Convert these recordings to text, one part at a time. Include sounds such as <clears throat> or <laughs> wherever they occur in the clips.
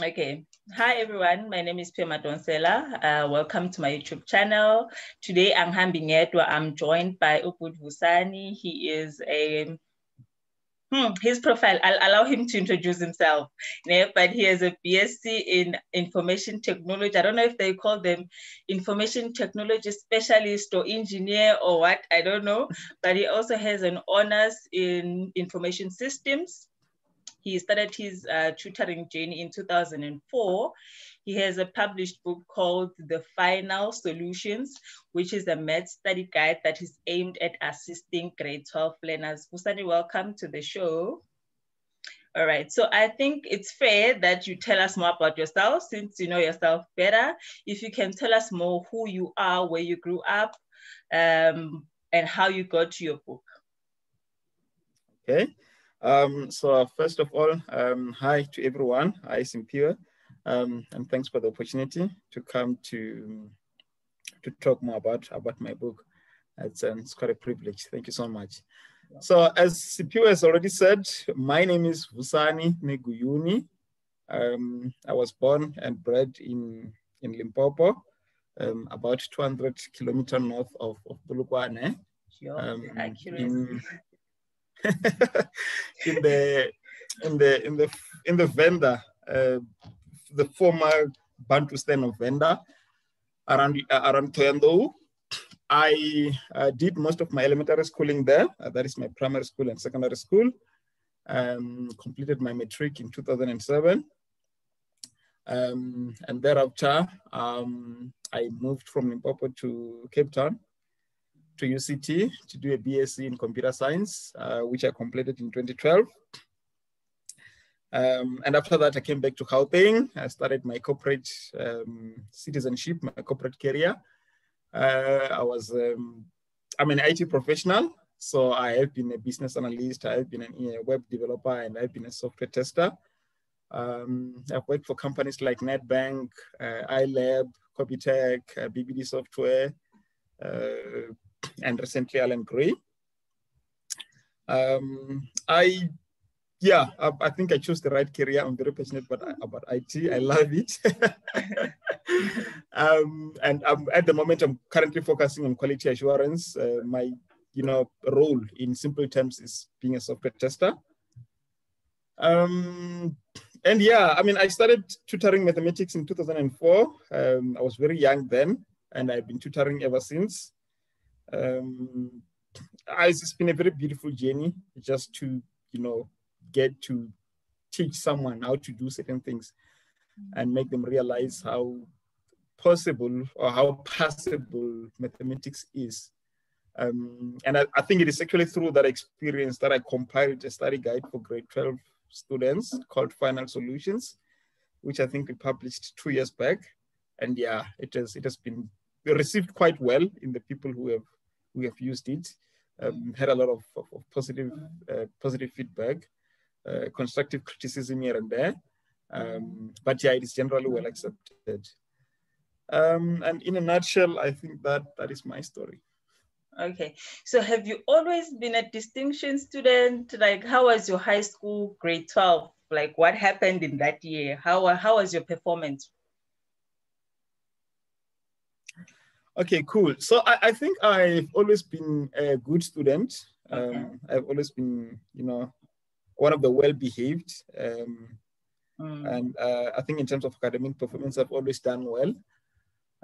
Okay. Hi, everyone. My name is Pema Donsela. Uh, welcome to my YouTube channel. Today, I'm having Hambingedwa. I'm joined by Upud Vusani. He is a Hmm, his profile, I'll allow him to introduce himself. Yeah, but he has a BSc in information technology. I don't know if they call them information technology specialist or engineer or what, I don't know. But he also has an honors in information systems he started his uh, tutoring journey in 2004. He has a published book called The Final Solutions, which is a math study guide that is aimed at assisting grade 12 learners. Vusani, welcome to the show. All right, so I think it's fair that you tell us more about yourself since you know yourself better. If you can tell us more who you are, where you grew up, um, and how you got to your book. Okay, um, so first of all, um, hi to everyone. Hi, Siphiwe. Um, and thanks for the opportunity to come to to talk more about about my book. It's, um, it's quite a privilege. Thank you so much. So as Siphiwe has already said, my name is Vusani Neguyuni. Um, I was born and bred in, in Limpopo, um, about 200 kilometers north of, of Polokwane. Sure, um, in, <laughs> in the in the in the in the Venda, uh, the former Bantustan of Venda, around uh, around Thohoyandou. I uh, did most of my elementary schooling there. Uh, that is my primary school and secondary school. Um, completed my matric in 2007. Um, and thereafter, um, I moved from Limpopo to Cape Town to UCT to do a BSc in computer science, uh, which I completed in 2012. Um, and after that, I came back to Gauteng. I started my corporate um, citizenship, my corporate career. Uh, I was, um, I'm an IT professional. So I have been a business analyst, I have been a web developer, and I've been a software tester. Um, I've worked for companies like Nedbank, uh, iLab, Capitec, uh, BBD Software, uh, and recently Allan Gray. Um, I, yeah, I, I, think I chose the right career. I'm very passionate about, about IT. I love it. <laughs> um, and I'm, at the moment, I'm currently focusing on quality assurance. Uh, my, you know, role in simple terms is being a software tester. Um, and yeah, I mean, I started tutoring mathematics in 2004. Um, I was very young then, and I've been tutoring ever since. Um, it's been a very beautiful journey just to, you know, get to teach someone how to do certain things and make them realize how possible or how possible mathematics is. Um, and I, I, think it is actually through that experience that I compiled a study guide for grade 12 students called Final Solutions, which I think we published two years back. And yeah, it has it has been received quite well in the people who have we have used it. Um, had a lot of, of, of positive uh, positive feedback, uh, constructive criticism here and there. Um, but yeah, it is generally well accepted. Um, and in a nutshell, I think that that is my story. Okay, so have you always been a distinction student? Like, how was your high school grade 12? Like, what happened in that year? How, how was your performance? Okay, cool. So I, I think I've always been a good student. Okay. Um, I've always been, you know, one of the well-behaved. Um, mm. And uh, I think in terms of academic performance, I've always done well.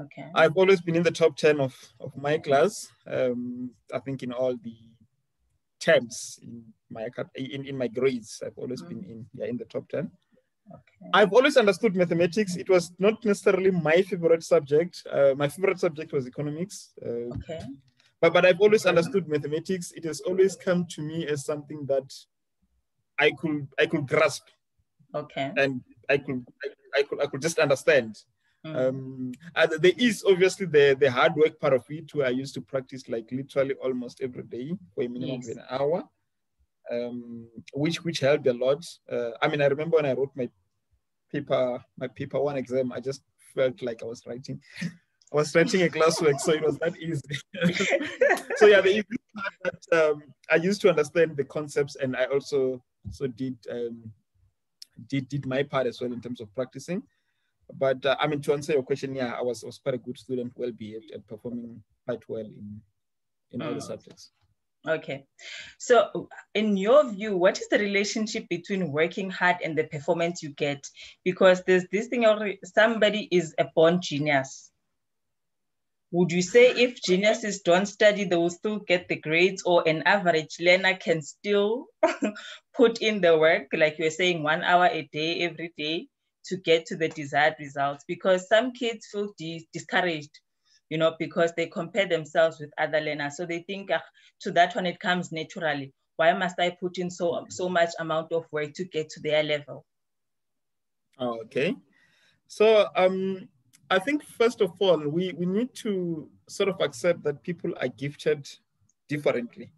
Okay. I've always been in the top 10 of, of my class. Um, I think in all the terms in my in, in my grades, I've always mm. been in yeah in the top 10. Okay. I've always understood mathematics. It was not necessarily my favorite subject. Uh, my favorite subject was economics. Uh, okay. But, but I've always understood mathematics. It has always come to me as something that I could I could grasp. Okay. And I could I, I could I could just understand. Mm. Um, there is obviously the the hard work part of it where I used to practice like literally almost every day for a minimum yes. of an hour um, which which helped a lot. Uh, I mean, I remember when I wrote my paper, my paper one exam, I just felt like I was writing, I was writing a classwork, so it was that easy. <laughs> so yeah, the easy part that um, I used to understand the concepts, and I also so did um, did, did my part as well in terms of practicing. But uh, I mean, to answer your question, yeah, I was, was quite a good student, well behaved, and performing quite well in, in all the mm. subjects. Okay. So, in your view, what is the relationship between working hard and the performance you get? Because there's this thing somebody is a born genius. Would you say if geniuses don't study, they will still get the grades, or an average learner can still <laughs> put in the work, like you were saying, one hour a day, every day, to get to the desired results? Because some kids feel discouraged you know, because they compare themselves with other learners. So they think uh, to that one, it comes naturally. Why must I put in so, so much amount of work to get to their level? Okay. So um, I think first of all, we, we need to sort of accept that people are gifted differently.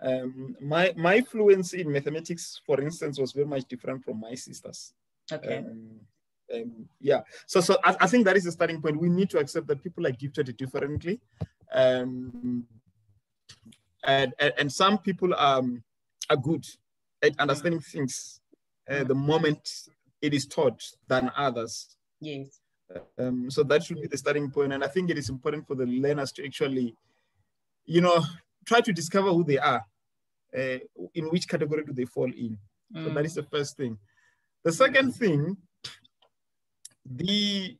Um, my, my fluency in mathematics, for instance, was very much different from my sisters. Okay. Um, um, yeah. So so I, I, think that is the starting point. We need to accept that people are gifted differently. Um, and, and, and some people um, are good at understanding things uh, the moment it is taught than others. Yes. Um, so that should be the starting point. And i think it is important for the learners to actually you know try to discover who they are uh, in which category do they fall in. Mm. so that is the first thing. The second thing the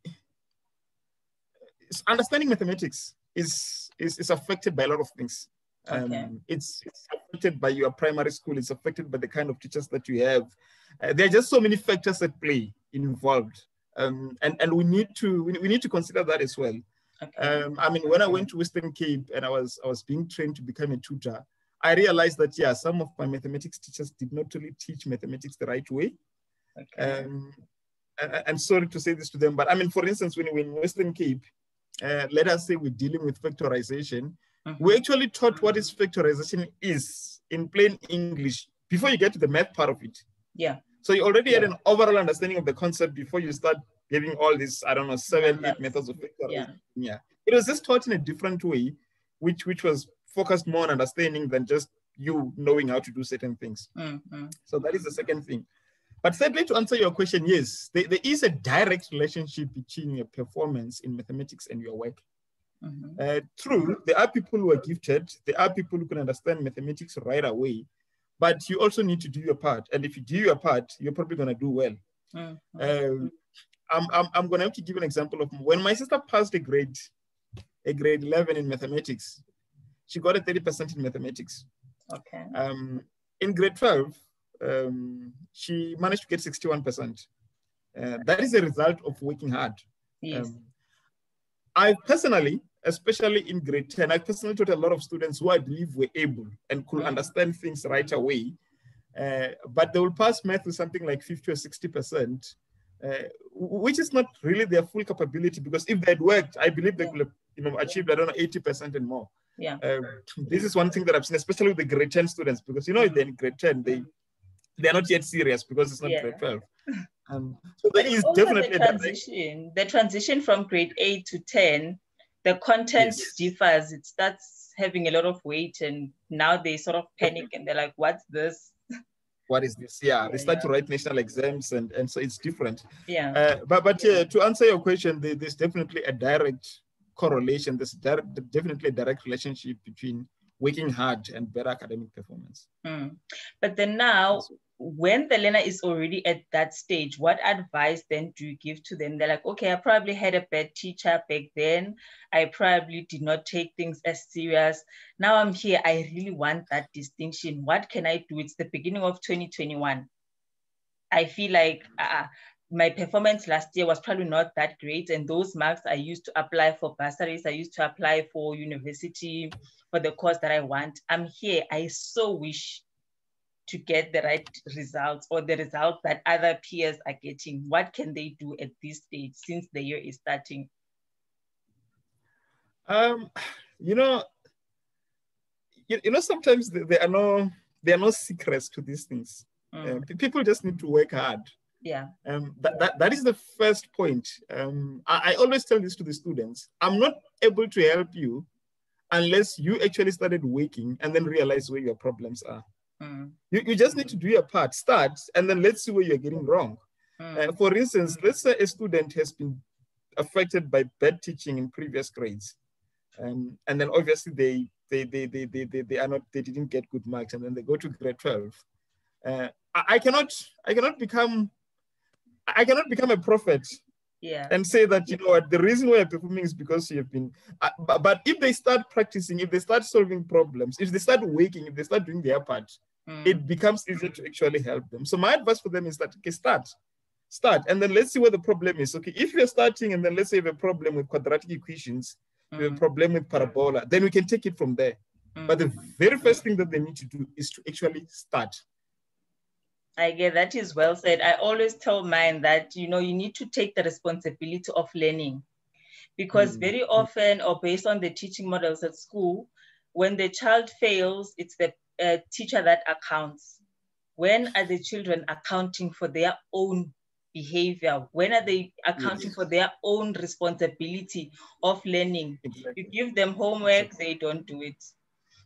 understanding mathematics is, is, is affected by a lot of things. Okay. Um, it's, it's, affected by your primary school. It's affected by the kind of teachers that you have. Uh, there are just so many factors at play involved, um, and and we need to we, we need to consider that as well. Okay. Um, I mean, when I went to Western Cape and I was I was being trained to become a tutor, I realized that yeah, some of my mathematics teachers did not really teach mathematics the right way. Okay. Um, and sorry to say this to them, but I mean, for instance, when we're in Western Cape, uh, let us say we're dealing with factorization, mm-hmm. we actually taught what is factorization is in plain English before you get to the math part of it. Yeah. So you already yeah. had an overall understanding of the concept before you start giving all these, I don't know, seven, eight methods of factorization. Yeah. yeah. It was just taught in a different way, which which was focused more on understanding than just you knowing how to do certain things. Mm-hmm. So that is the second thing. But thirdly, to answer your question, yes, there, there is a direct relationship between your performance in mathematics and your work. Mm-hmm. Uh, true, there are people who are gifted, there are people who can understand mathematics right away, but you also need to do your part. And if you do your part, you're probably going to do well. Mm-hmm. Uh, I'm, I'm, I'm going to have to give an example of when my sister passed a grade, a grade 11 in mathematics, she got a 30% in mathematics. Okay. Um, in grade 12, um, she managed to get 61%. Uh, that is a result of working hard. Yes. Um, I personally, especially in grade 10, I personally taught a lot of students who I believe were able and could mm. understand things right away. Uh, but they will pass math with something like 50 or 60%, uh, which is not really their full capability because if they'd worked, I believe they could have you know, achieved, I don't know, 80% and more. Yeah. Uh, this is one thing that I've seen, especially with the grade 10 students, because you know, mm. in grade 10, they they're not yet serious because it's not yeah. grade 12. <laughs> Um, so there is definitely the transition. The transition from grade 8 to 10, the content yes. differs. It starts having a lot of weight, and now they sort of panic and they're like, "What's this?" <laughs> What is this? Yeah, they start yeah. to write national exams, and and so it's different. Yeah. Uh, but but yeah, to answer your question, there's definitely a direct correlation. There's direct, definitely a direct relationship between working hard and better academic performance. Mm. But then now, when the learner is already at that stage, what advice then do you give to them? They're like, okay, I probably had a bad teacher back then. I probably did not take things as serious. Now I'm here. I really want that distinction. What can I do? It's the beginning of 2021. I feel like uh, my performance last year was probably not that great. And those marks I used to apply for bursaries, I used to apply for university for the course that I want. I'm here. I so wish to get the right results or the results that other peers are getting. What can they do at this stage since the year is starting? Um, you know, you, you know, sometimes there are no there are no secrets to these things. Mm. Uh, people just need to work hard yeah um, that, that, that is the first point um, I, I, always tell this to the students i'm not able to help you unless you actually started working and then realize where your problems are Mm. You, you just need to do your part, start, and then let's see where you're getting wrong. Mm. Uh, for instance, let's say a student has been affected by bad teaching in previous grades. Um, and then obviously they, they, they, they, they, they, they are not, they didn't get good marks and then they go to grade 12. Uh, I, I cannot, I cannot become, I cannot become a prophet yeah. and say that you know what the reason why you're performing is because you've been uh, but, but, if they start practicing if they start solving problems if they start working if they start doing their part mm. it becomes easier to actually help them so my advice for them is that okay start start and then let's see what the problem is okay if you're starting and then let's say you have a problem with quadratic equations mm. you have a mm. problem with parabola then we can take it from there mm. but the very first thing that they need to do is to actually start I get that is well said. I always tell mine that you know you need to take the responsibility of learning because mm. very often or based on the teaching models at school, when the child fails, it's the uh, teacher that accounts. When are the children accounting for their own behavior? When are they accounting yes. for their own responsibility of learning? Exactly. You give them homework, they don't do it.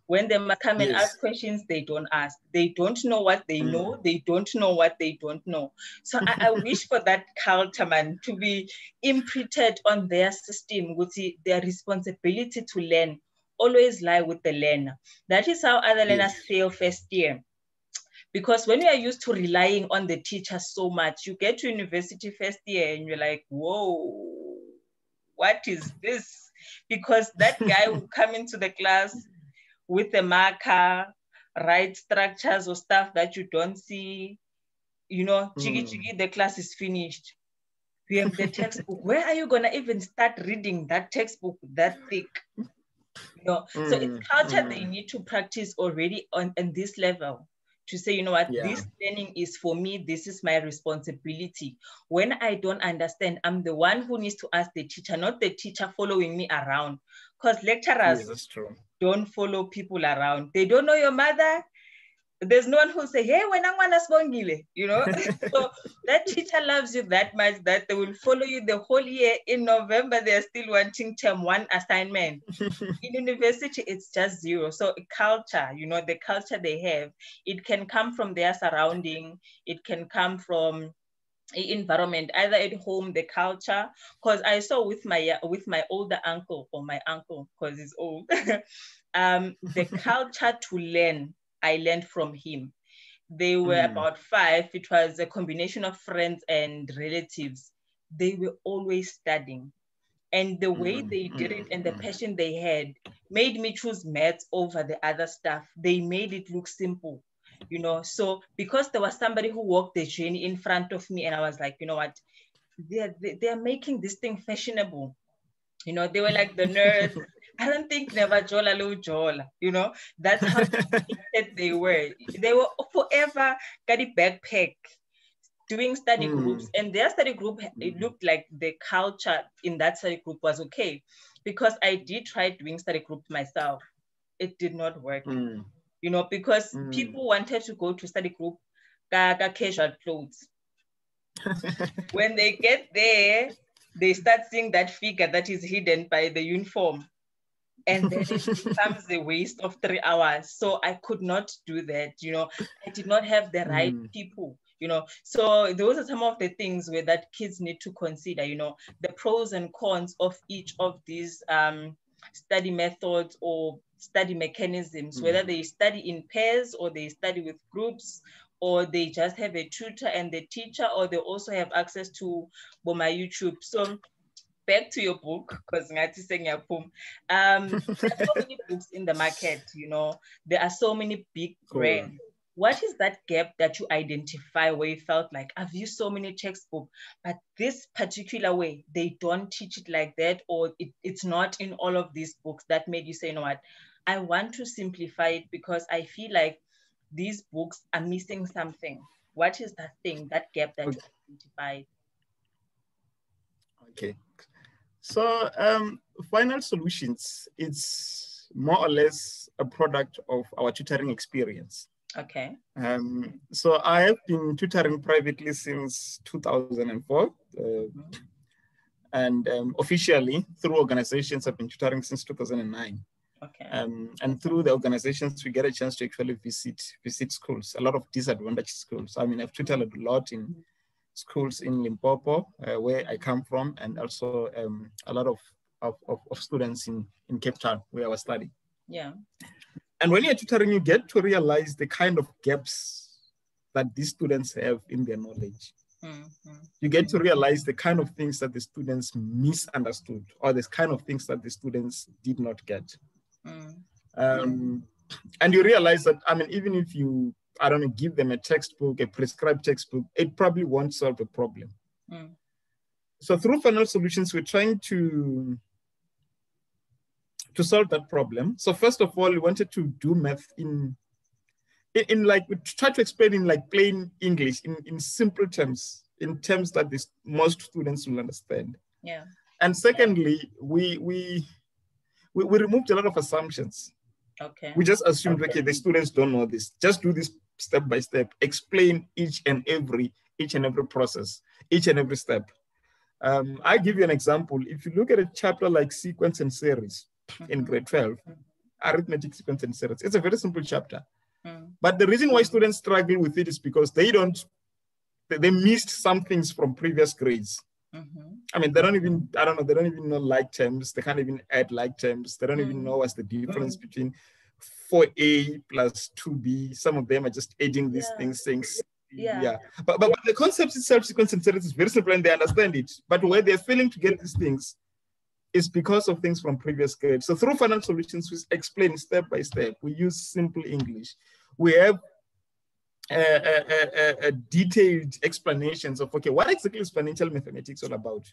When they come and yes. ask questions, they don't ask. They don't know what they mm. know. They don't know what they don't know. So I, I wish for that <laughs> culture, man, to be imprinted on their system with their responsibility to learn. Always lie with the learner. That is how other learners yes. fail first year because when you are used to relying on the teacher so much, you get to university first year and you're like, whoa, what is this? Because that guy <laughs> will come into the class with a marker, write structures or stuff that you don't see. You know, jiggy mm. jiggy, the class is finished. We have the <laughs> textbook. Where are you gonna even start reading that textbook that thick? Know, mm. so it's mm, culture mm. they need to practice already on, on this level to say, you know what, yeah. this learning is for me, this is my responsibility. When I don't understand, I'm the one who needs to ask the teacher, not the teacher following me around. Because lecturers don't follow people around. They don't know your mother. There's no one who say, hey, when I'm spongile, you know? <laughs> so that teacher loves you that much that they will follow you the whole year. In November, they're still wanting term one assignment. <laughs> In university, it's just zero. So culture, you know, the culture they have, it can come from their surrounding. It can come from environment either at home the culture because i saw with my with my older uncle or my uncle because he's old <laughs> um the culture to learn i learned from him they were mm. about five it was a combination of friends and relatives they were always studying and the way mm. they did it and the mm. passion they had made me choose maths over the other stuff they made it look simple you know. So because there was somebody who walked the journey in front of me, and I was like, you know what, they're they're making this thing fashionable. You know, they were like the <laughs> nerds. I don't think never jola lo jola, you know, that's how <laughs> they were. They were forever got a backpack doing study mm. groups and their study group it hmm. looked like the culture in that study group was okay because i did try doing study group myself it did not work mm you know, because mm. people wanted to go to study group, gaga casual clothes. <laughs> when they get there, they start seeing that figure that is hidden by the uniform. And then it <laughs> becomes a waste of three hours. So I could not do that. You know, I did not have the right mm. people you know so those are some of the things where that kids need to consider you know the pros and cons of each of these um, study methods or study mechanisms, mm. whether they study in pairs or they study with groups or they just have a tutor and the teacher or they also have access to my YouTube. So back to your book, because um, there are so many <laughs> books in the market, you know, there are so many big brands what is that gap that you identify where you felt like I've used so many textbooks, but this particular way, they don't teach it like that, or it, it's not in all of these books that made you say, you know what, I want to simplify it because I feel like these books are missing something. What is that thing, that gap that okay. you identified? Okay. So um, Final Solutions, it's more or less a product of our tutoring experience. Okay. Um, so I have been tutoring privately since 2004. Uh. And um, officially, through organizations, I've been tutoring since 2009. Okay. Um, and through the organizations, we get a chance to actually visit visit schools, a lot of disadvantaged schools. I mean, I've tutored a lot in schools in Limpopo, uh, where I come from, and also um, a lot of, of, of, of, students in, in Cape Town, where I was studying. Yeah. And when you're tutoring, you get to realize the kind of gaps that these students have in their knowledge. Mm-hmm. You get to realize the kind of things that the students misunderstood or the kind of things that the students did not get. Mm. Um, and you realize that, I mean, even if you, I don't know, give them a textbook, a prescribed textbook, it probably won't solve the problem. Mm. So through Final Solutions, we're trying to to solve that problem. So first of all, we wanted to do math in in, in like we try to explain in like plain English in, in simple terms, in terms that this most students will understand. Yeah. And secondly, we we we, we removed a lot of assumptions. Okay. We just assumed, okay. okay, the students don't know this. Just do this step by step. Explain each and every each and every process, each and every step. Um, I give you an example. If you look at a chapter like sequence and series in grade 12, arithmetic sequence and series, it's a very simple chapter. Mm. But the reason why students struggle with it is because they don't, they, they missed some things from previous grades. Mm-hmm. I mean, they don't even, I don't know, they don't even know like terms. They can't even add like terms. They don't mm-hmm. even know what's the difference mm-hmm. between 4A plus 2B. Some of them are just adding these yeah. things, saying, yeah. yeah. But, but, but the concept itself, sequence and series is very simple and they understand it. But where they're failing to get these things is because of things from previous grades. So through Final Solutions, we explain step by step. We use simple English. We have a, detailed explanations of okay, what exactly is financial mathematics all about?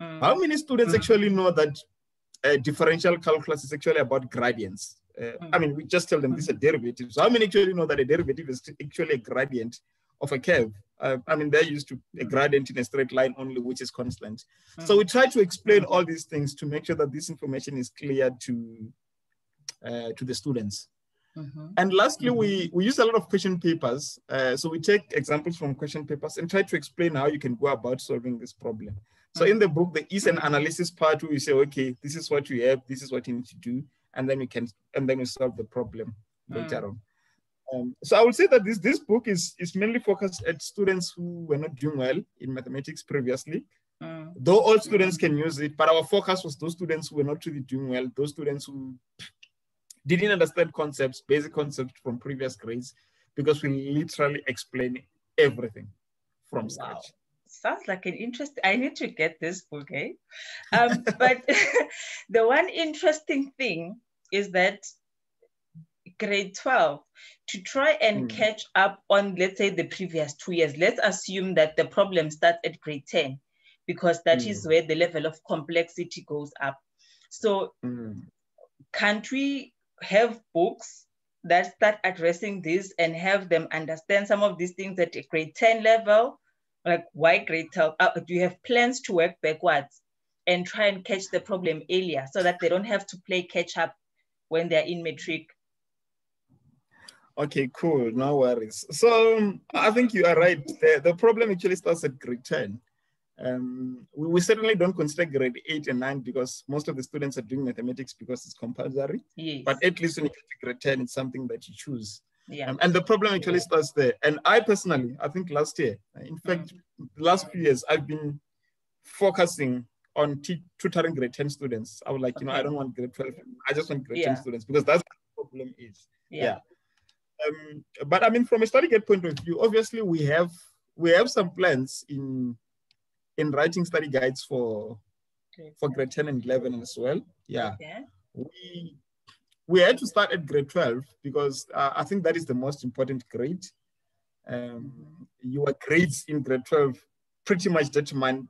Mm. How many students mm. actually know that uh, differential calculus is actually about gradients? Uh, mm. I mean, we just tell them these are derivatives. How many actually know that a derivative is actually a gradient of a curve? Uh, I mean, they're used to a gradient in a straight line only, which is constant. So we try to explain all these things to make sure that this information is clear to uh, to the students. Mm-hmm. And lastly, mm-hmm. we, we use a lot of question papers. Uh, so we take examples from question papers and try to explain how you can go about solving this problem. So in the book, there is an analysis part where you say, okay, this is what you have, this is what you need to do, and then you can and then you solve the problem later mm. on. Um, so I would say that this this book is is mainly focused at students who were not doing well in mathematics previously. Mm. Though all students can use it, but our focus was those students who were not really doing well, those students who didn't understand concepts, basic concepts from previous grades, because we literally explain everything from wow. scratch. Sounds like an interest. I need to get this book, eh? Um, <laughs> but <laughs> the one interesting thing is that grade 12 to try and mm. catch up on let's say the previous two years let's assume that the problem starts at grade 10 because that mm. is where the level of complexity goes up so mm. can't we have books that start addressing this and have them understand some of these things at a grade 10 level, like why grade 12? Uh, do you have plans to work backwards and try and catch the problem earlier so that they don't have to play catch up when they're in matric? Okay, cool. No worries. So um, I think you are right. The, the problem actually starts at grade 10. Um, we, we, certainly don't consider grade eight and nine because most of the students are doing mathematics because it's compulsory. Yes. But at least when you get to grade 10, it's something that you choose. Yeah. Um, and the problem actually starts there. And I personally, I think last year, in fact, mm. last few years, I've been focusing on tutoring grade 10 students. I was like, you know, I don't want grade 12. I just want grade yeah. 10 students because that's what the problem is. Yeah. yeah. Um, but I mean, from a study guide point of view, obviously we have we have some plans in in writing study guides for for grade 10 and 11 as well. Yeah. Okay. We we had to start at grade 12 because uh, I think that is the most important grade. Um, your grades in grade 12 pretty much determine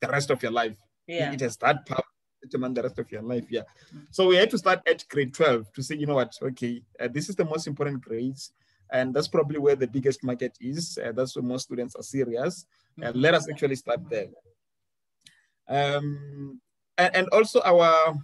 the rest of your life. Yeah. It has that power determine the rest of your life. Yeah. So we had to start at grade 12 to say, you know what, okay, uh, this is the most important grades. And that's probably where the biggest market is. Uh, that's where most students are serious. And let us actually start there. Um, and, and, also our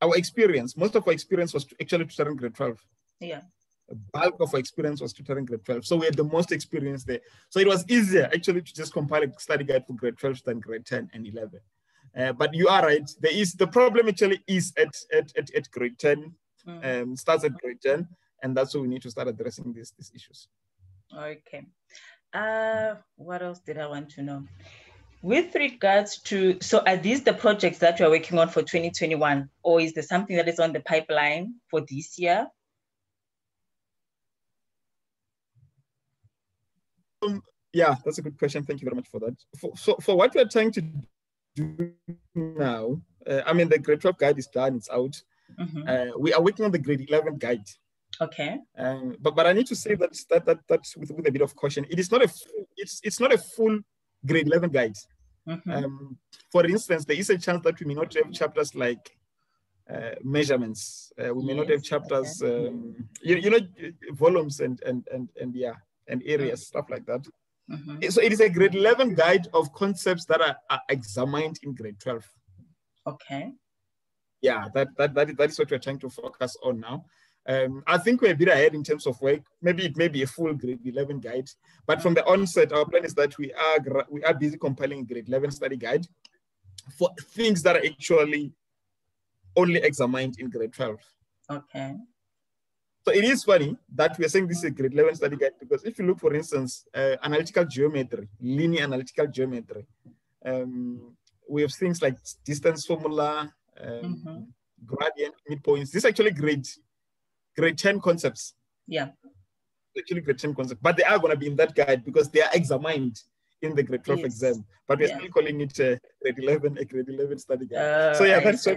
our experience, most of our experience was actually tutoring grade 12. Yeah. A bulk of our experience was tutoring grade 12. So we had the most experience there. So it was easier actually to just compile a study guide for grade 12 than grade 10 and 11. Uh, but you are right. There is the problem actually is at at, at, at grade 10, mm. um, starts at grade 10, and that's why we need to start addressing these these issues. Okay. Uh, what else did I want to know? With regards to, so are these the projects that you're working on for 2021, or is there something that is on the pipeline for this year? Um, yeah, that's a good question. Thank you very much for that. For, so for what we're trying to do now, uh, I mean, the grade 12 guide is done, it's out. Mm-hmm. Uh, we are working on the grade 11 guide. Okay. Um, but but I need to say that that that that's with, with a bit of caution. It is not a it's it's not a full grade 11 guide. Mm-hmm. Um, for instance, there is a chance that we may not have chapters like uh, measurements. Uh, we may yes, not have chapters, okay. um, you, you know, volumes and and and and yeah, and areas, mm-hmm. stuff like that. Mm-hmm. So it is a grade 11 guide of concepts that are, are, examined in grade 12. Okay. Yeah, that, that, that, that is what we're trying to focus on now. Um, I think we're a bit ahead in terms of work. Maybe it may be a full grade 11 guide, but from the onset, our plan is that we are we are busy compiling a grade 11 study guide for things that are actually only examined in grade 12. Okay. So it is funny that we are saying this is a grade 11 study guide because if you look, for instance, uh, analytical geometry, linear analytical geometry, um, we have things like distance formula, um, mm-hmm. gradient, midpoints. This is actually grade grade 10 concepts. Yeah. Actually grade 10 concepts, but they are going to be in that guide because they are examined in the grade 12 yes. exam, but we're yeah. still calling it a grade 11, a grade 11 study guide. Uh, so yeah, that's, what,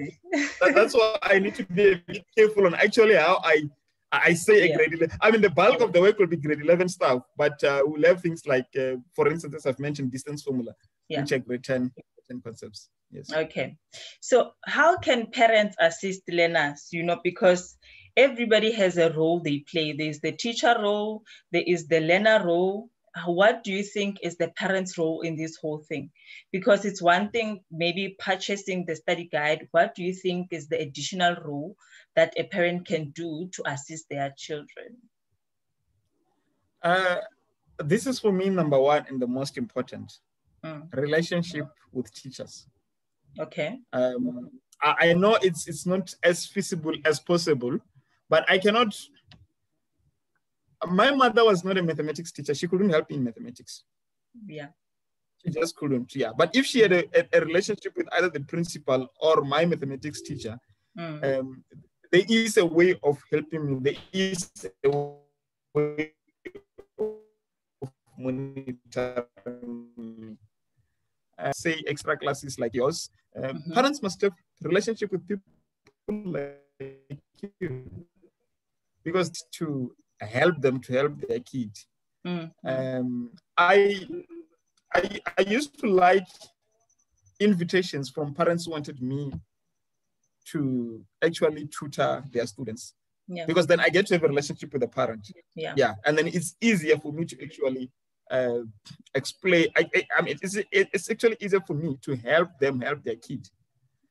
that, that's why I need to be a bit careful on actually how I I say a yeah. grade 11. I mean, the bulk of the work will be grade 11 stuff, but uh, we'll have things like, uh, for instance, as I've mentioned, distance formula, yeah. which are grade 10, 10 concepts. Yes. Okay. So how can parents assist learners, you know, because everybody has a role they play. There's the teacher role, there is the learner role. What do you think is the parent's role in this whole thing? Because it's one thing, maybe purchasing the study guide. What do you think is the additional role that a parent can do to assist their children? Uh, this is for me number one and the most important mm. relationship with teachers. Okay. Um, I, I know it's it's not as feasible as possible, but I cannot. My mother was not a mathematics teacher. She couldn't help me in mathematics. Yeah. She just couldn't. Yeah. But if she had a, a, a relationship with either the principal or my mathematics teacher, mm. um, there is a way of helping me. There is a way of monitoring me. Uh, say extra classes like yours. Uh, mm-hmm. Parents must have relationship with people like you because to help them to help their kid. Mm-hmm. Um, I, I I used to like invitations from parents who wanted me to actually tutor their students. Yeah. Because then I get to have a relationship with the parent. Yeah. Yeah. And then it's easier for me to actually uh, explain. I, I, I mean, it's, it's actually easier for me to help them help their kid.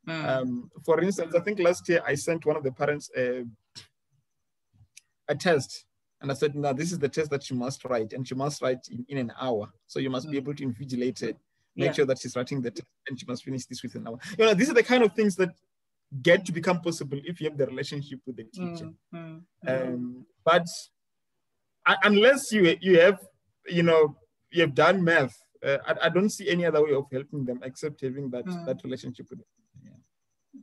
Mm. Um, for instance, I think last year I sent one of the parents a, a test and I said, now this is the test that she must write and she must write in, in an hour. So you must mm. be able to invigilate it, make yeah. sure that she's writing the test and she must finish this within an hour. You know, these are the kind of things that get to become possible if you have the relationship with the teacher. Mm, mm, um, but unless you you have you know you have done math, uh, I, I, don't see any other way of helping them except having that mm. that relationship with them.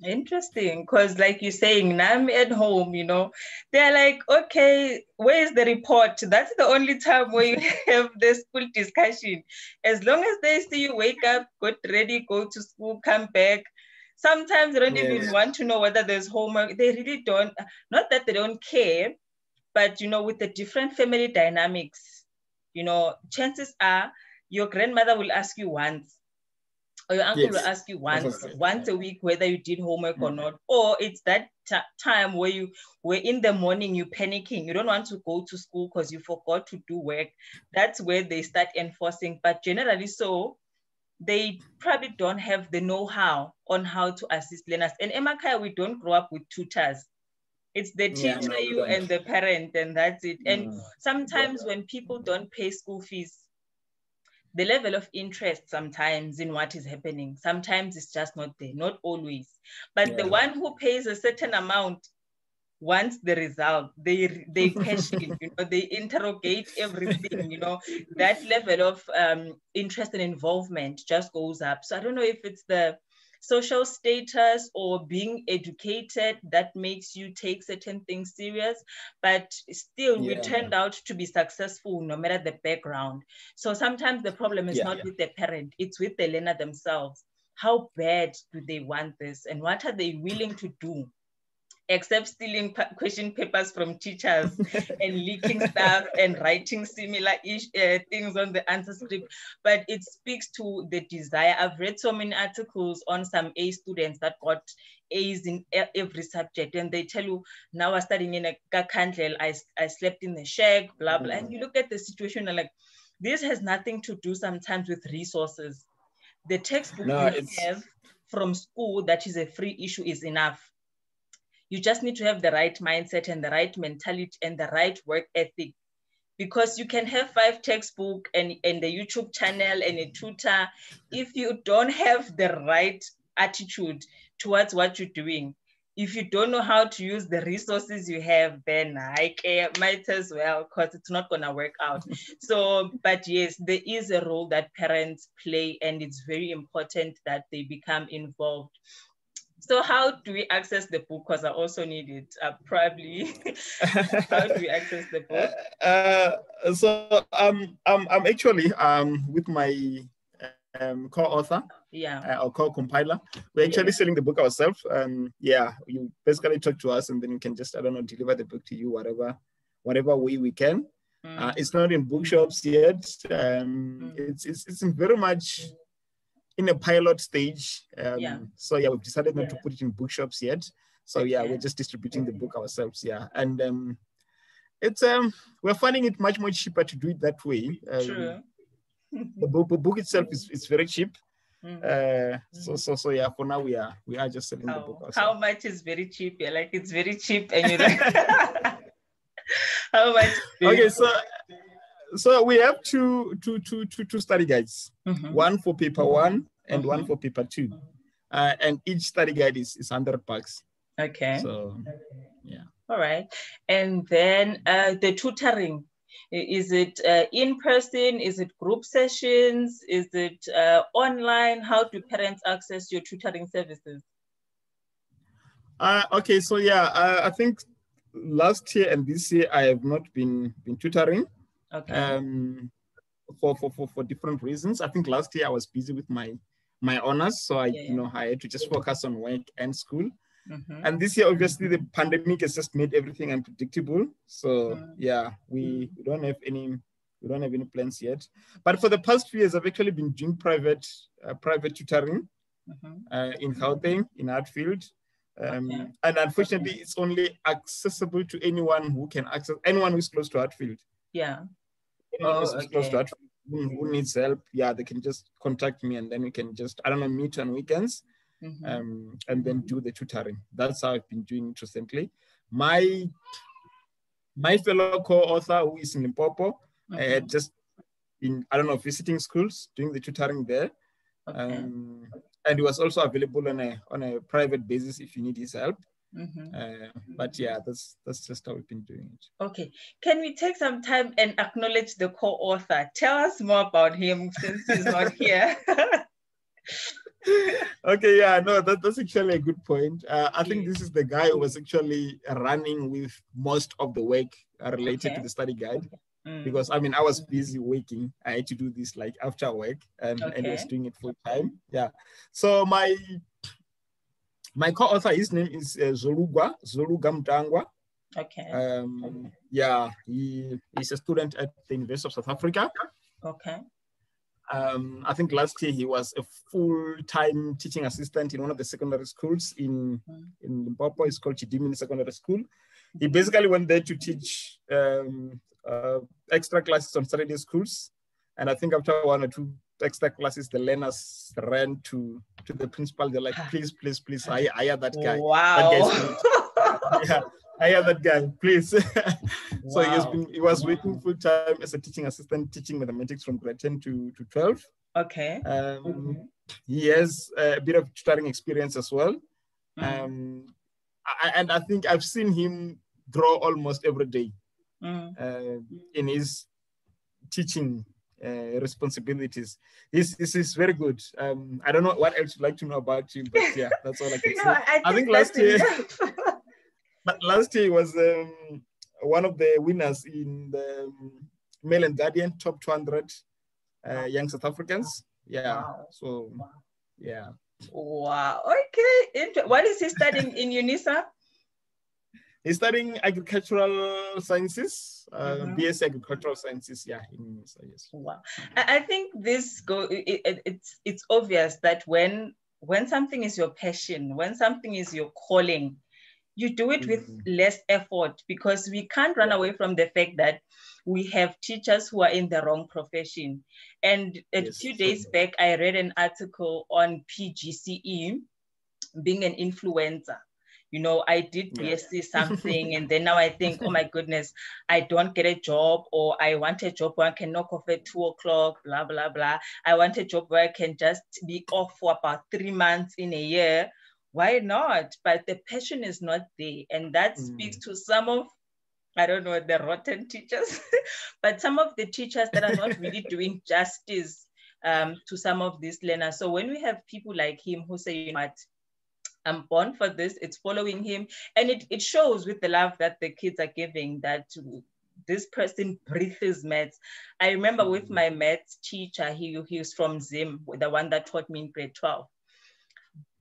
Interesting, because like you're saying, now I'm at home, you know, they're like, okay, where's the report? That's the only time where you <laughs> have the school discussion. As long as they see you wake up, get ready, go to school, come back, sometimes they don't yes. even want to know whether there's homework. They really don't, not that they don't care, but you know, with the different family dynamics, you know, chances are your grandmother will ask you once, or your uncle yes. will ask you once, once a week whether you did homework or not. Or it's that t- time where you were in the morning, you're panicking, you don't want to go to school because you forgot to do work. That's where they start enforcing. But generally, so they probably don't have the know-how on how to assist learners. And emakhaya, we don't grow up with tutors. It's the teacher, yeah, no, you, and the parent, and that's it. And mm. sometimes yeah. when people don't pay school fees, the level of interest sometimes in what is happening. Sometimes it's just not there not always. But yeah. the one who pays a certain amount wants the result. They they <laughs> cash in you know they interrogate everything you know. That level of um, interest and involvement just goes up. So i don't know if it's the social status or being educated that makes you take certain things serious but still yeah. we turned out to be successful no matter the background so sometimes the problem is yeah, not yeah. with the parent it's with the learner themselves how bad do they want this and what are they willing to do except stealing question papers from teachers <laughs> and leaking stuff and writing similar ish, uh, things on the answer script. But it speaks to the desire. I've read so many articles on some A students that got A's in every subject, and they tell you now I'm studying in a country. I, I slept in the shack, blah blah. Mm. And you look at the situation and like this has nothing to do sometimes with resources. The textbook no, you have from school that is a free issue is enough you just need to have the right mindset and the right mentality and the right work ethic because you can have five textbook and, and the YouTube channel and a tutor. If you don't have the right attitude towards what you're doing, if you don't know how to use the resources you have, then I care, might as well, because it's not gonna work out. <laughs> so, but yes, there is a role that parents play, and it's very important that they become involved. So how do we access the book? Because I also need it. Uh, probably. <laughs> how do we access the book? Uh, so um, I'm, I'm actually um, with my um, co-author yeah uh, or co-compiler we're actually yeah. selling the book ourselves um yeah you basically talk to us and then we can just i don't know deliver the book to you whatever whatever way we can mm. uh, it's not in bookshops yet um mm. it's, it's it's very much in a pilot stage. Um, yeah. So yeah, we've decided not yeah. to put it in bookshops yet. So yeah, we're just distributing the book ourselves. Yeah, and um, it's um, we're finding it much more cheaper to do it that way. Um, True. the book, the book itself is, is very cheap. Mm-hmm. Uh, so so so yeah. For now, we are we are just selling the book. Ourselves. How much is very cheap? Yeah, like it's very cheap, and you know. <laughs> <laughs> how much? Okay, so so we have two, two, two, two, two study guides, mm-hmm. one for paper one and mm-hmm. one for paper two. Uh, and each study guide is, is 100 bucks. Okay. So, yeah. All right. And then uh, the tutoring, is it uh, in person? Is it group sessions? Is it uh, online? How do parents access your tutoring services? Uh, okay, so yeah, uh, I think last year and this year I have not been been tutoring. Okay. Um, for, for, for, for different reasons. I think last year I was busy with my my honors, so I yeah, you know I had to just focus on work and school. Mm-hmm. And this year, obviously, the pandemic has just made everything unpredictable. So mm-hmm. yeah, we, we don't have any we don't have any plans yet. But for the past few years, I've actually been doing private uh, private tutoring mm-hmm. uh, in Gauteng in Hatfield. Um, okay. And unfortunately, it's only accessible to anyone who can access anyone who's close to Hatfield. Yeah. Oh, okay. who needs help, yeah, they can just contact me and then we can just, I don't know, meet on weekends mm-hmm. um, and then do the tutoring. That's how I've been doing it recently. My my fellow co-author who is in Limpopo, mm-hmm. uh, just in, I don't know, visiting schools, doing the tutoring there. Okay. Um, and he was also available on a on a private basis if you need his help. Mm-hmm. Uh, but yeah, that's that's just how we've been doing it. Okay, can we take some time and acknowledge the co-author? Tell us more about him since he's not <laughs> here. <laughs> okay, yeah, no, that, that's actually a good point. Uh, I think this is the guy who was actually running with most of the work related okay. to the study guide. Mm. Because I mean, I was busy working. I had to do this like after work, and, okay. and I was doing it full time. Yeah. So my my co-author, his name is uh, Zolugwa, Zoluga Mtangwa. Okay. Um, yeah, he, he's a student at the University of South Africa. Okay. Um, I think last year he was a full-time teaching assistant in one of the secondary schools in, mm. in Limpopo. It's called Chidimini Secondary School. He basically went there to teach um, uh, extra classes on Saturday schools. And I think after one or two extra classes, the learners ran to to the principal. They're like, please, please, please, hire, hire that guy. Wow. That yeah. I am that guy, please. <laughs> so wow. he has been he was wow. working full time as a teaching assistant, teaching mathematics from grade 10 to, to 12. Okay. Um, okay. He has a bit of tutoring experience as well. Mm. Um, I, and I think I've seen him grow almost every day mm. uh, in his teaching uh, responsibilities. This this is very good. Um, I don't know what else you'd like to know about him, but yeah, that's all I can <laughs> no, say. I think, I think <laughs> last year, last year was um, one of the winners in the um, Mail and Guardian Top 200 uh, Young South Africans. Yeah. Wow. So, yeah. Wow. Okay. What is he studying in UNISA? He's studying agricultural sciences, uh, mm-hmm. BS agricultural sciences. Yeah, in yes. Wow. I think this go. It, it, it's it's obvious that when when something is your passion, when something is your calling, you do it with mm-hmm. less effort because we can't run away from the fact that we have teachers who are in the wrong profession. And a yes, few days so. back, I read an article on PGCE being an influencer. You know, I did BSc <laughs> something, and then now I think, oh my goodness, I don't get a job, or I want a job where I can knock off at two o'clock, blah, blah, blah. I want a job where I can just be off for about three months in a year why not? But the passion is not there. And that mm. speaks to some of I don't know, the rotten teachers, <laughs> but some of the teachers that are not really <laughs> doing justice um, to some of these learners. So when we have people like him who say, you know what, I'm born for this, it's following him. And it, it shows with the love that the kids are giving that this person breathes maths. I remember with mm. my maths teacher, he, he was from Zim, the one that taught me in grade 12.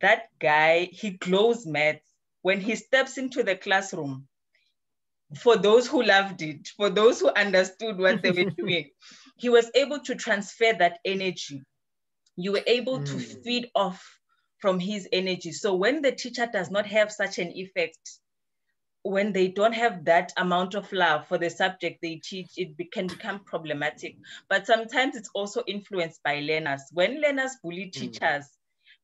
That guy, he glows maths. When he steps into the classroom, for those who loved it, for those who understood what they were <laughs> doing, he was able to transfer that energy. You were able mm. to feed off from his energy. So when the teacher does not have such an effect, when they don't have that amount of love for the subject they teach, it be, can become problematic. But sometimes it's also influenced by learners. When learners bully mm. teachers,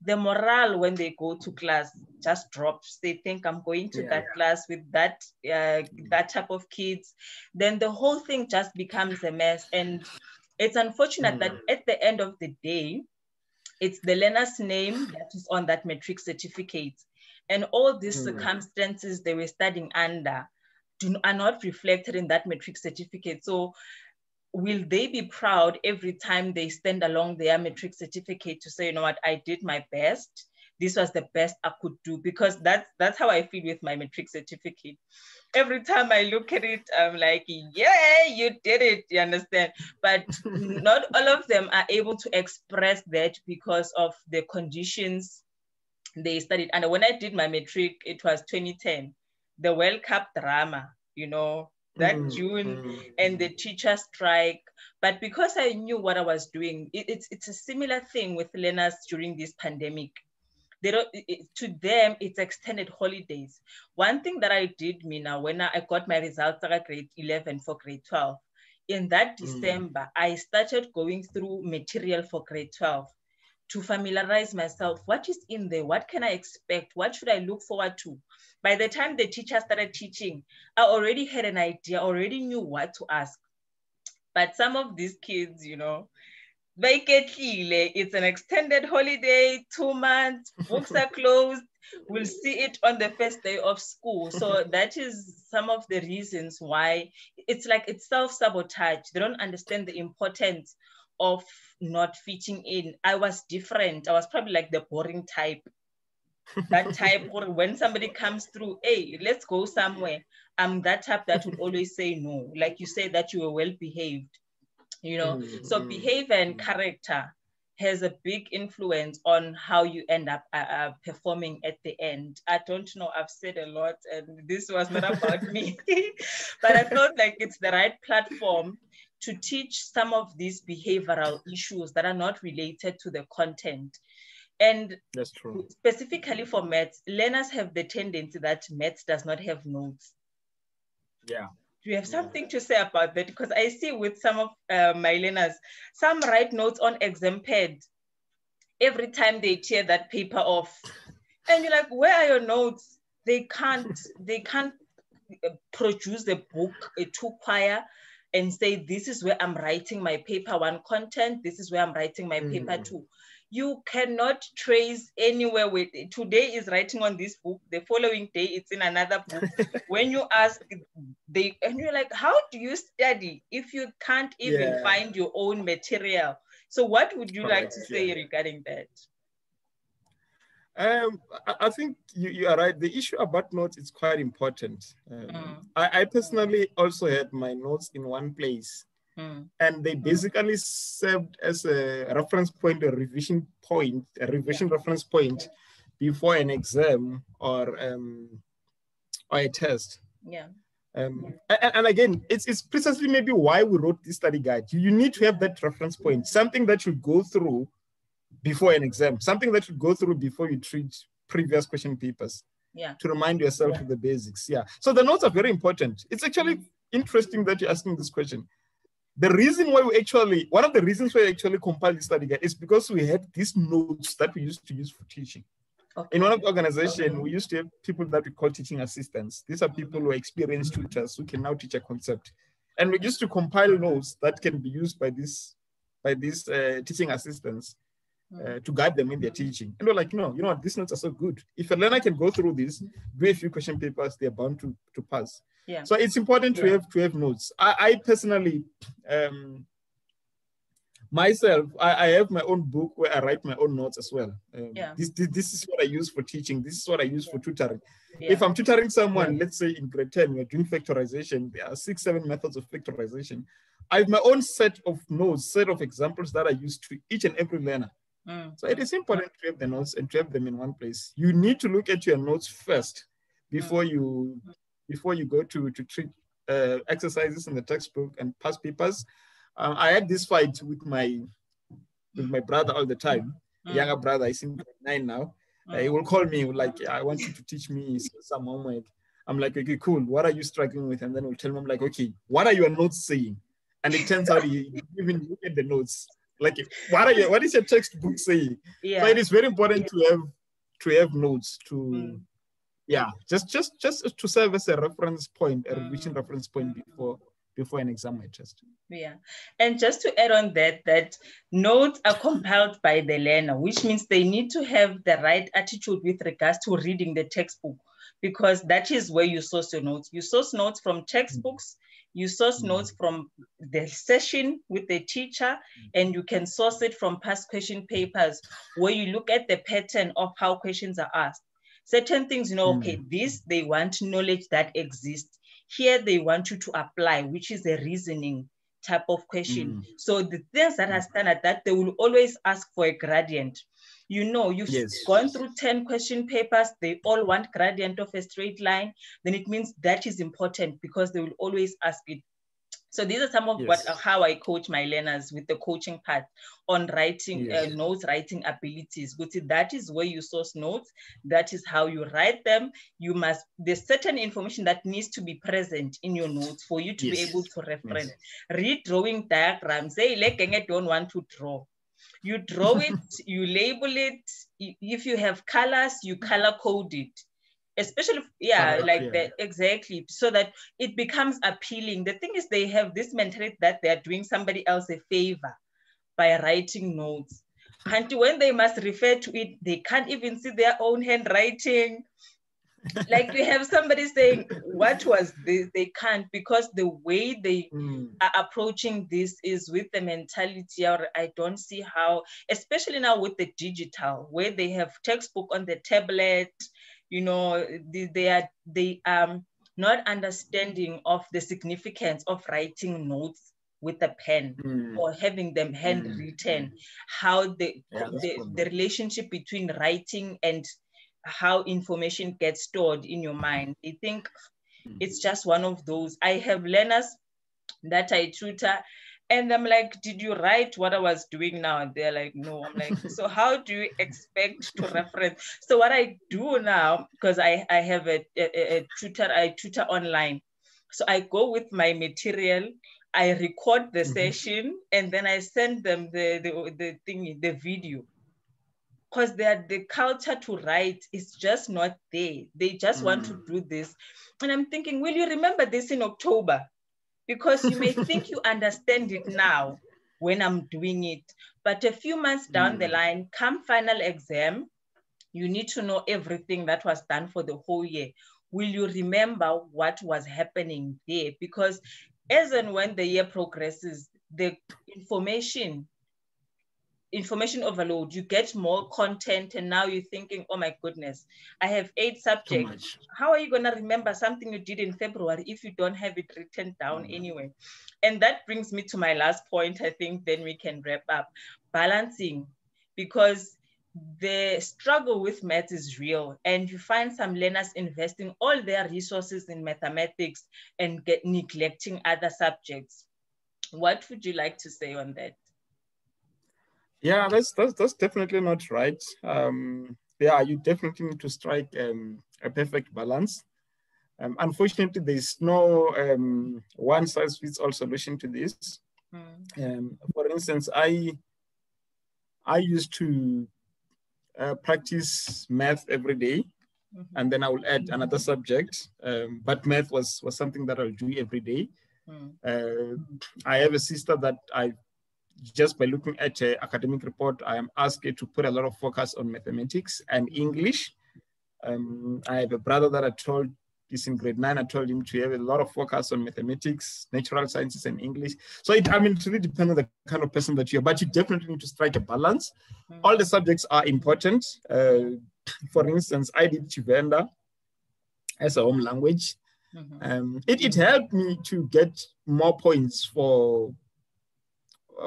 the morale when they go to class just drops they think i'm going to yeah. that class with that uh, that type of kids then the whole thing just becomes a mess and it's unfortunate mm. that at the end of the day it's the learner's name that is on that matric certificate and all these mm. circumstances they were studying under do, are not reflected in that matric certificate so will they be proud every time they stand along their matric certificate to say, you know what, I did my best. This was the best I could do because that's that's how I feel with my matric certificate. Every time I look at it, I'm like, yeah, you did it. You understand? But <laughs> not all of them are able to express that because of the conditions they studied. And when I did my matric, it was 2010, the World Cup drama, you know, that mm, June mm, and the teacher strike. But because I knew what I was doing, it, it's, it's a similar thing with learners during this pandemic. They don't, it, to them, it's extended holidays. One thing that I did, Mina, when I got my results at grade 11 for grade 12, in that mm. December, mm. I started going through material for grade 12 to familiarize myself. What is in there? What can I expect? What should I look forward to? By the time the teacher started teaching, I already had an idea, already knew what to ask. But some of these kids, you know, it's an extended holiday, two months, books are <laughs> closed. We'll see it on the first day of school. So that is some of the reasons why it's like it's self-sabotage. They don't understand the importance of not fitting in. I was different. I was probably like the boring type. that <laughs> type, or when somebody comes through, hey, let's go somewhere. I'm that type that would always say no. Like you say that you were well behaved, you know. Mm-hmm. So behavior and character has a big influence on how you end up uh, uh, performing at the end. I don't know, I've said a lot and this was not about me, <laughs> but I felt like it's the right platform to teach some of these behavioral issues that are not related to the content. And that's true. Specifically for maths, learners have the tendency that maths does not have notes. Yeah. Do you have something to say about that? Because I see with some of uh, my learners, some write notes on exam pad every time they tear that paper off. And you're like, where are your notes? They can't, <laughs> they can't uh, produce the book uh, to Quire and say, this is where I'm writing my paper one content, this is where I'm writing my mm. paper two. You cannot trace anywhere with it. Today is writing on this book, the following day it's in another book. <laughs> when you ask, they and you're like, how do you study if you can't even yeah. find your own material? So what would you like to say yeah. regarding that? Um, I, think you, you are right. The issue about notes is quite important. Um, mm. I, I, personally also had my notes in one place, mm. and they basically served as a reference point, a revision point, a revision yeah. reference point before an exam or um, or a test. Yeah. Um, and, and, again, it's, it's precisely maybe why we wrote this study guide. You need to have that reference point, something that you go through before an exam, something that you go through before you treat previous question papers. Yeah. To remind yourself yeah. of the basics. Yeah. So the notes are very important. It's actually interesting that you're asking this question. The reason why we actually, one of the reasons why we actually compiled this study guide is because we had these notes that we used to use for teaching. Okay. In one of the organization, we used to have people that we call teaching assistants. These are people who are experienced tutors who can now teach a concept. And we used to compile notes that can be used by this by these uh, teaching assistants uh, to guide them in their teaching. And we're like, no, you know what, these notes are so good. If a learner can go through this, do a few question papers, they're bound to, to pass. Yeah. So it's important to yeah. have to have notes. I, I personally, um, myself, I, I, have my own book where I write my own notes as well. Um, yeah. this, this, this, is what I use for teaching. This is what I use for tutoring. Yeah. If I'm tutoring someone, let's say in grade 10, we're doing factorization, there are six, seven methods of factorization. I have my own set of notes, set of examples that I use to each and every learner. Mm. So it is important to have the notes and to have them in one place. You need to look at your notes first before you before you go to to treat uh, exercises in the textbook and past papers. Um, I had this fight with my with my brother all the time. Mm. Younger brother, he's in nine now. Uh, he will call me like, "I want you to teach me some homework." I'm like, "Okay, cool. What are you struggling with?" And then we'll tell him, like, "Okay, what are your notes saying?" And it turns out he even look at the notes like, what are you, what is your textbook saying? Yeah. So it is very important to have to have notes to, mm. Yeah, just just just to serve as a reference point, a revision mm. reference point before before an exam i just Yeah, and just to add on that, that notes are compiled by the learner, which means they need to have the right attitude with regards to reading the textbook, because that is where you source your notes. You source notes from textbooks, you source mm. notes from the session with the teacher, mm. and you can source it from past question papers where you look at the pattern of how questions are asked. Certain things, you know, mm. okay, this they want knowledge that exists. Here they want you to apply, which is a reasoning type of question. Mm. So the things that are standard that they will always ask for a gradient you know you've yes. gone through 10 question papers they all want gradient of a straight line then it means that is important because they will always ask it so these are some of yes. what how I coach my learners with the coaching part on writing uh, yes. uh, notes, writing abilities. But that is where you source notes. That is how you write them. You must there's certain information that needs to be present in your notes for you to yes. be able to reference. Read drawing diagrams. Say, like I don't want to draw. You draw <laughs> it, you label it. If you have colors, you color code it. Especially, yeah, like yeah. that, exactly. So that it becomes appealing. The thing is, they have this mentality that they are doing somebody else a favor by writing notes. And when they must refer to it, they can't even see their own handwriting like we have somebody saying what was this they can't because the way they <laughs> mm. are approaching this is with the mentality or i don't see how especially now with the digital where they have textbook on the tablet you know they, they are they um not understanding of the significance of writing notes with a pen mm. or having them handwritten mm. how the, yeah, the, the relationship between writing and how information gets stored in your mind. I think mm-hmm. it's just one of those. I have learners that I tutor and I'm like, did you write what I was doing now? And they're like, no. I'm like, <laughs> so how do you expect to reference? So what I do now, because I, I have a, a, a tutor, I tutor online. So I go with my material, I record the mm-hmm. session, and then I send them the, the, the thing, the video because they're the culture to write is just not there. They just mm. want to mm. do this. And I'm thinking, will you remember this in October? Because you may think <laughs> you understand it now when I'm doing it. But a few months down mm. the line, come final exam, you need to know everything that was done for the whole year. Will you remember what was happening there? Because as and when the year progresses, the information information overload you get more content and now you're thinking oh my goodness i have eight subjects. how are you going to remember something you did in february if you don't have it written down mm. anyway and that brings me to my last point i think then we can wrap up. Balancing because the struggle with math is real and you find some learners investing all their resources in mathematics and get neglecting other subjects. What would you like to say on that yeah, that's that's that's definitely not right. Um, yeah, you definitely need to strike um, a perfect balance. Um, unfortunately, there's no um, one size fits all solution to this. Mm. for instance, I I used to uh, practice math every day, mm-hmm. and then I will add another subject. Um, but math was was something that I'll do every day. Mm. Uh, I have a sister that I just by looking at an academic report, I am asked to put a lot of focus on mathematics and English. Um, I have a brother that I told is in grade nine. I told him to have a lot of focus on mathematics, natural sciences, and English. So it, I mean, it really depends on the kind of person that you are, but you definitely need to strike a balance. Mm-hmm. All the subjects are important. Uh, for instance, I did Tshivenda as a home language. Mm-hmm. Um, it, it helped me to get more points for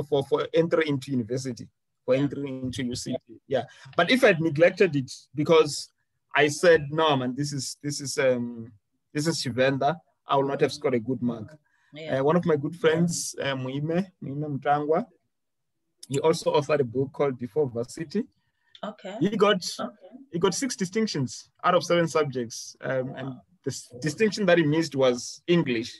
for, for entry into university, for entering into UCT. Yeah. But if I'd neglected it because I said, no, man, this is this is um this is Tshivenda, I will not have scored a good mark. Yeah. Uh, one of my good friends, uh, Muime, Muime Mtangwa, he also authored a book called Before Varsity. Okay. He got okay. he got six distinctions out of seven subjects, um, wow. and the distinction that he missed was English.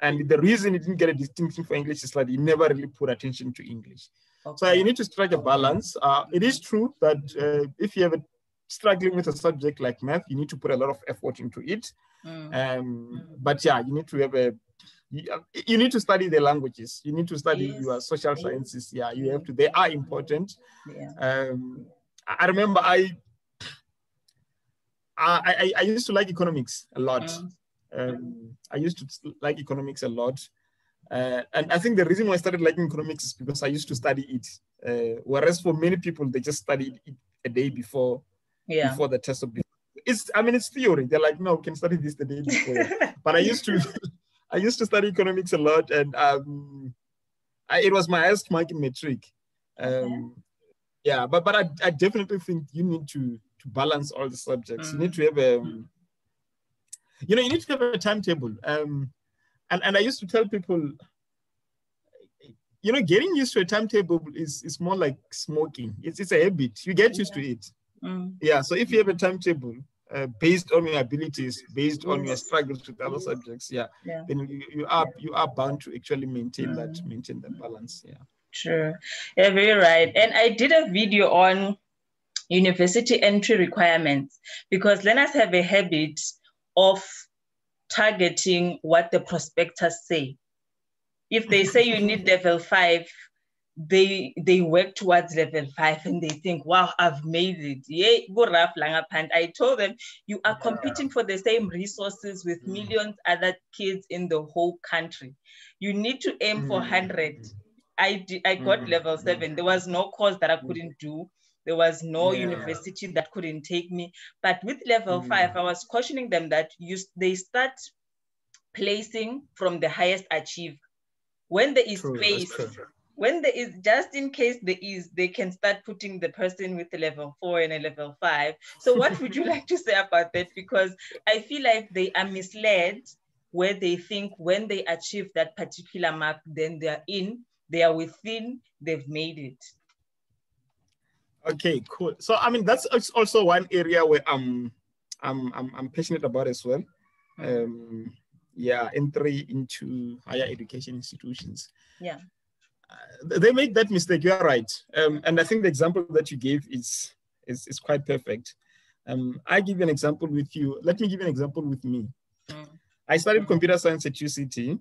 And the reason he didn't get a distinction for English is that he never really put attention to English. Okay. So you need to strike a balance. Uh, it is true that uh, if you have a struggling with a subject like math, you need to put a lot of effort into it. Mm. Um, but yeah, you need to have a you, you, need to study the languages. You need to study yes. your social sciences. Yeah, you have to. They are important. Yeah. Um, I remember I, I, I used to like economics a lot. Mm. Um, I used to like economics a lot. Uh, and I think the reason why I started liking economics is because I used to study it. Uh, whereas for many people, they just studied it a day before, yeah. before the test of. It's, I mean, it's theory. They're like, no, we can study this the day before. <laughs> but I used to, <laughs> I used to study economics a lot, and um, I, it was my highest mark in matric. Um, yeah, but but I, I definitely think you need to to balance all the subjects. Mm. You need to have a um, you know, you need to have a timetable. Um, and, and I used to tell people, you know, getting used to a timetable is, is more like smoking. It's, it's a habit. You get used yeah. to it. Mm. Yeah. So if you have a timetable uh, based on your abilities, based yes. on your struggles with other subjects, yeah, yeah. then you, you are you are bound to actually maintain mm. that maintain that balance. Yeah. True. Yeah, very right. And I did a video on university entry requirements because learners have a habit of targeting what the prospectors say. If they say you need <laughs> level five, they they work towards level five and they think, wow, I've made it. Yeah, go rough langapand. I told them you are competing for the same resources with mm. millions other kids in the whole country. You need to aim for 100. Mm. I, I got mm. level seven. There was no course that I couldn't do. There was no yeah. university that couldn't take me. But with level mm. five, I was cautioning them that you they start placing from the highest achieve. When there is true, space, when there is just in case there is, they can start putting the person with a level four and a level five. So what would you <laughs> like to say about that? Because I feel like they are misled where they think when they achieve that particular mark, then they're in, they are within, they've made it. Okay, cool. So I mean that's also one area where I'm I'm I'm, I'm passionate about as well. Um, yeah, entry into higher education institutions. Yeah, uh, they make that mistake. You are right, um, and I think the example that you gave is is, is quite perfect. Um, I give you an example with you. Let me give you an example with me. Mm. I studied computer science at UCT.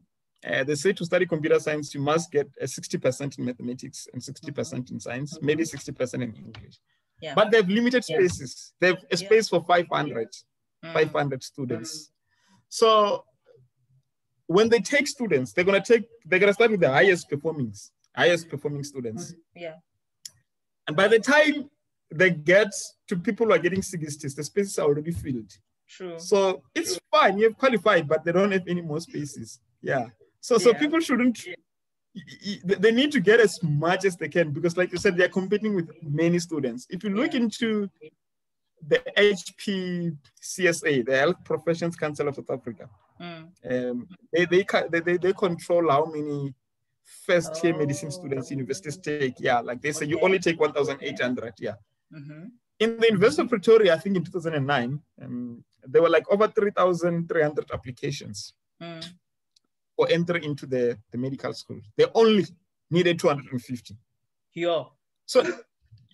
Uh, they say to study computer science, you must get a 60% in mathematics and 60% in science, maybe 60% in English. Yeah. But they have limited spaces. They have a space yeah. for 500, mm. 500 students. Mm. So when they take students, they're gonna take, they're gonna start with the highest performing, highest performing students. Mm. Yeah. And by the time they get to people who are getting 60s, the spaces are already filled. True. So it's True. fine, you've qualified, but they don't have any more spaces. Yeah. So yeah. so people shouldn't they need to get as much as they can because like you said they're competing with many students if you look into the HPCSA, the Health Professions Council of South Africa. Mm. Um, they, they, they, they control how many first year oh. medicine students universities take. Yeah, like they say okay. you only take 1,800. Yeah. Mm-hmm. In the University of Pretoria, I think in 2009, um, there were like over 3,300 applications mm. For entry into the, the medical school. They only needed 250. Yeah. So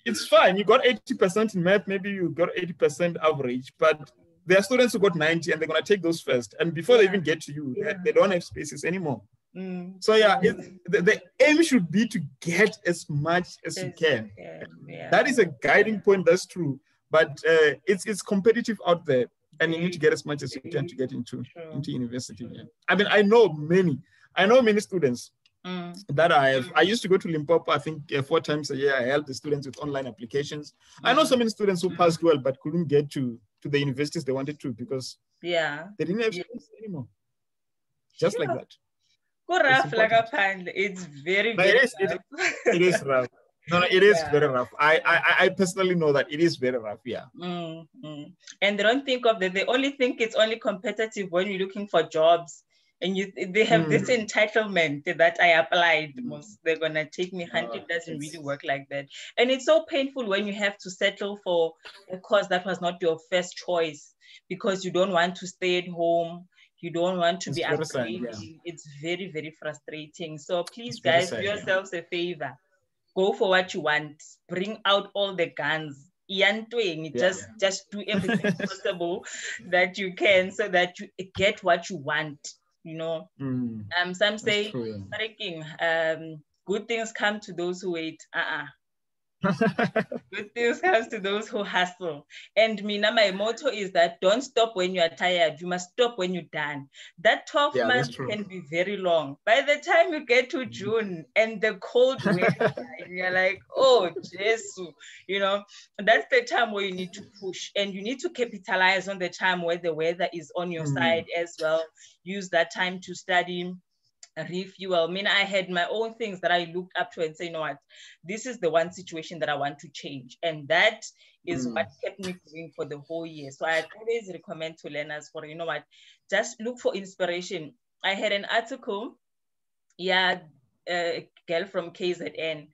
it's fine. You got 80% in math, maybe you got 80% average, but there are students who got 90 and they're going to take those first. And before yeah. they even get to you, yeah. they, they, don't have spaces anymore. Mm. So yeah, it, the, the, aim should be to get as much as you can. Yeah. That is a guiding point. That's true. But uh, it's it's competitive out there, and you need to get as much as you can to get into into university. I mean, I know many. I know many students Mm. That I have. I used to go to Limpopo, I think uh, four times a year. I help the students with online applications. Mm. I know so many students who passed well, but couldn't get to, to the universities they wanted to because yeah, they didn't have space anymore. Just yeah. like that. Rough, like a pan. It's very, very it is, it, it is rough. No, no, it is yeah. very rough. I, I I personally know that it is very rough. Yeah. Mm, mm. And they don't think of that. They only think it's only competitive when you're looking for jobs and you they have mm. this entitlement that I applied most they're gonna take me hand. Oh, it doesn't really work like that. And it's so painful when you have to settle for a course that was not your first choice because you don't want to stay at home. You don't want to it's be upgrading. Yeah. It's very, very frustrating. So please, it's guys, do yourselves yeah. a favor. Go for what you want. Bring out all the guns doing yeah, just yeah. just do everything <laughs> possible that you can so that you get what you want you know. Mm. Um, some say, true, yeah. um, good things come to those who wait. Uh-uh. <laughs> Good things comes to those who hustle. And Mina, my motto is that don't stop when you are tired. You must stop when you're done. That 12 yeah, months can be very long. By the time you get to mm. June and the cold <laughs> weather, you're like, oh, Jesus, you know, that's the time where you need to push and you need to capitalize on the time where the weather is on your mm. side as well. Use that time to study refuel. I mean, I had my own things that I looked up to and say, you know what, this is the one situation that I want to change. And that is mm. what kept me going for the whole year. So I always recommend to learners for, you know what, just look for inspiration. I had an article, yeah, a girl from KZN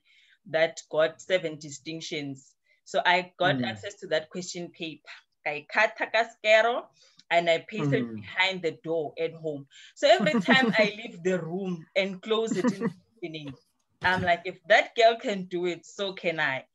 that got seven distinctions. So I got mm. access to that question paper. I cut and I paste it mm. behind the door at home. So every time I <laughs> leave the room and close it in the evening, I'm like, if that girl can do it, so can I.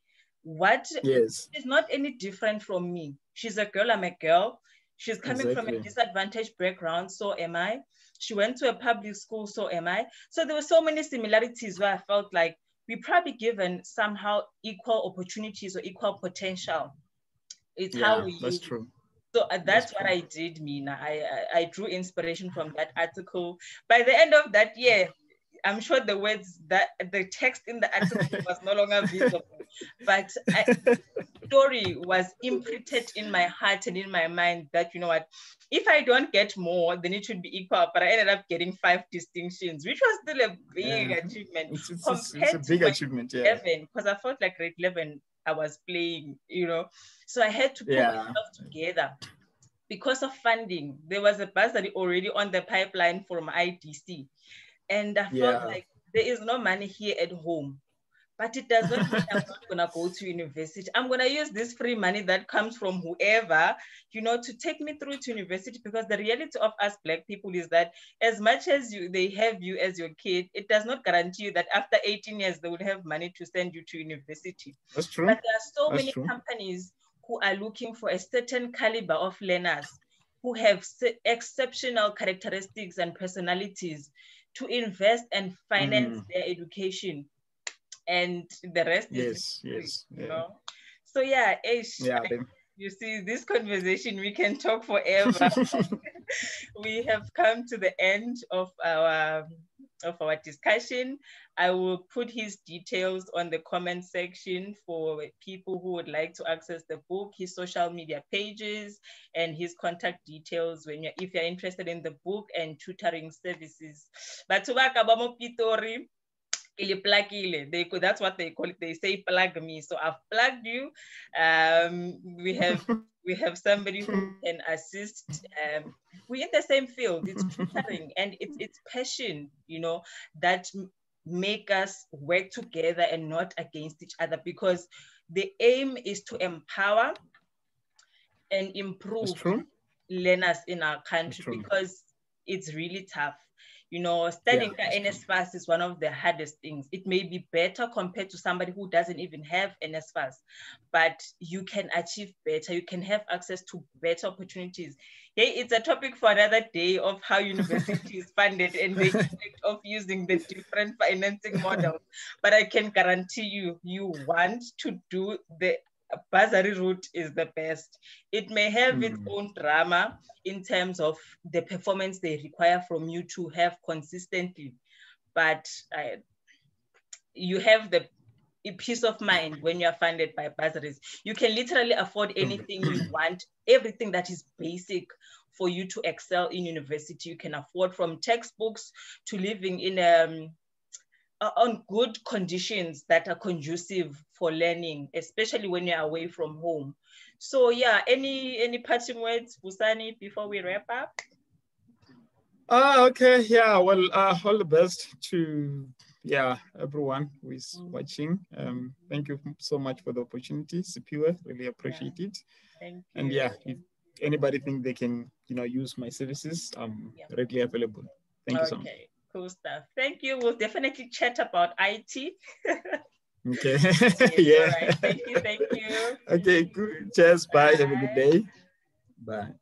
What yes. is not any different from me. She's a girl, I'm a girl. She's coming exactly. from a disadvantaged background, so am I. She went to a public school, so am I. So there were so many similarities where I felt like we probably given somehow equal opportunities or equal potential. It's yeah, how we that's true. So uh, that's, what I did, Mina. I, I, I drew inspiration from that article. By the end of that year, I'm sure the words that the text in the article <laughs> was no longer visible, but I, story was imprinted in my heart and in my mind that you know what, if I don't get more, then it should be equal. But I ended up getting five distinctions, which was still a big yeah. achievement. It's, it's, it's, a big achievement, yeah. Because I felt like grade 11 I was playing, you know. So I had to put yeah. myself together. Because of funding, there was a bursary already on the pipeline from IDC. And I felt yeah. like there is no money here at home. But it does not mean I'm not gonna go to university. I'm gonna use this free money that comes from whoever, you know, to take me through to university. Because the reality of us black people is that as much as you they have you as your kid, it does not guarantee you that after 18 years they would have money to send you to university. That's true. But there are so That's many true. companies who are looking for a certain caliber of learners who have exceptional characteristics and personalities to invest and finance Mm. their education and the rest is Yes, yes. you Yeah. know so yeah Ish, Yeah, <laughs> then- you see this conversation we can talk <laughs> forever <laughs> we have come to the end of our of our discussion i will put his details on the comment section for people who would like to access the book his social media pages and his contact details when you're if you're interested in the book and tutoring services but Pitori, ili plugile. They could, that's what they call it. They say plug me. So I've plugged you. Um, we have we have somebody who can assist. Um, we're in the same field. It's tutoring and it's it's passion, you know, that make us work together and not against each other because the aim is to empower and improve learners in our country because it's really tough. You know, studying Yeah, that's NSFAS is one of the hardest things. It may be better compared to somebody who doesn't even have NSFAS, but you can achieve better. You can have access to better opportunities. Hey, it's a topic for another day of how university is <laughs> funded and the effect of using the different financing models. But I can guarantee you, you want to do the bursary route is the best. It may have its Mm. own drama in terms of the performance they require from you to have consistently, but uh, you have the peace of mind when you are funded by bursaries. You can literally afford anything you <clears throat> want, everything that is basic for you to excel in university. You can afford from textbooks to living in um, uh, on good conditions that are conducive for learning, especially when you're away from home. So yeah, any any parting words, Vusani, before we wrap up? Ah, okay. Yeah. Well, uh, all the best to yeah everyone who is Mm. watching. Um, thank you so much for the opportunity, Siphiwe. Really appreciate it. Thank you. And yeah, if anybody think they can, you know, use my services, I'm Yeah. readily available. Thank you so much. Cool stuff. Thank you. We'll definitely chat about IT. <laughs> Okay. <laughs> Yeah. right. Thank you. Thank you. okay. Good. Cheers. Bye. Have a good day. Bye.